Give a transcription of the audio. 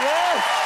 Yes.